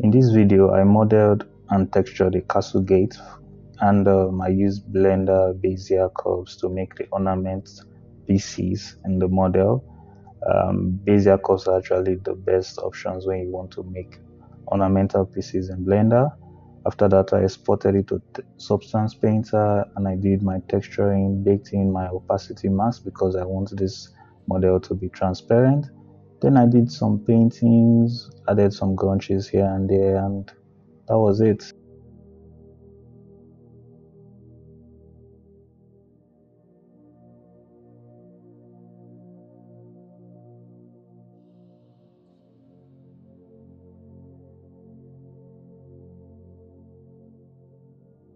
In this video, I modeled and textured a castle gate and um, I used Blender Bezier curves to make the ornament pieces in the model. Um, Bezier curves are actually the best options when you want to make ornamental pieces in Blender. After that, I exported it to Substance Painter and I did my texturing, baked in my opacity mask because I want this model to be transparent. Then I did some paintings, added some gunches here and there, and that was it.